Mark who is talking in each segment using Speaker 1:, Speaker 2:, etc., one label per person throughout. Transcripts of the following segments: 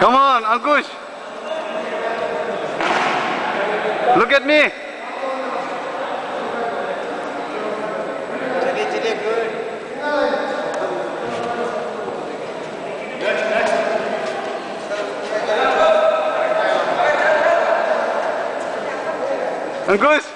Speaker 1: Come on, Ankush. Look at me.
Speaker 2: Ankush.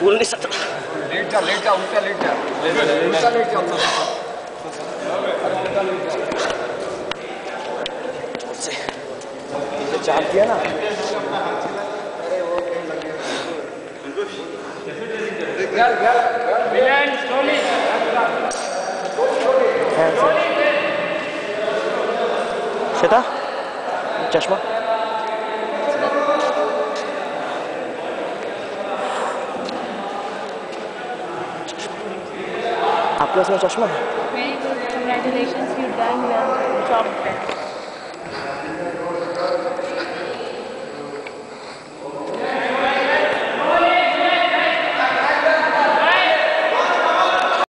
Speaker 3: बोल नहीं सकता।
Speaker 4: लेट जा लेट जा उल्टा लेट जा। उल्टा लेट जा उल्टा
Speaker 3: चार किया ना। श्वेता चश्मा।
Speaker 5: Very good. Congratulations. You've done well. Good job.